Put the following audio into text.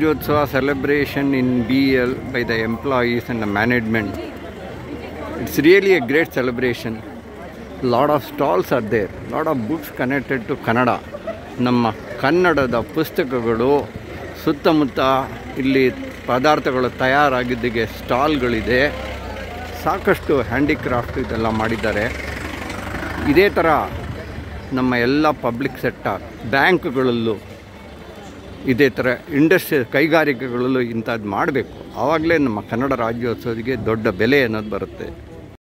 Rajotsava celebration in BL by the employees and the management. It's really a great celebration. Lot of stalls are there. Lot of books connected to Kannada. ನಮ್ಮ ಕನ್ನಡದ ಪುಸ್ತಕಗಳು ಸುತ್ತಮುತ್ತ ಇಲ್ಲಿ ಪದಾರ್ಥಗಳು ತಯಾರಾಗಿದ್ದಕ್ಕೆ ಸ್ಟಾಲ್ಗಳಿದೆ ಸಾಕಷ್ಟು handicraft ಇದೆಲ್ಲ ಮಾಡಿದ್ದಾರೆ ಇದೇ ಥರ ನಮ್ಮ ಎಲ್ಲ ಪಬ್ಲಿಕ್ ಸೆಕ್ಟರ್ ಬ್ಯಾಂಕ್ಗಳಲ್ಲೂ ಇದೇ ಥರ ಇಂಡಸ್ಟ್ರಿ ಕೈಗಾರಿಕೆಗಳಲ್ಲೂ ಇಂಥದ್ದು ಮಾಡಬೇಕು. ಆವಾಗಲೇ ನಮ್ಮ ಕನ್ನಡ ರಾಜ್ಯೋತ್ಸವಕ್ಕೆ ದೊಡ್ಡ ಬೆಲೆ ಅನ್ನೋದು ಬರುತ್ತೆ.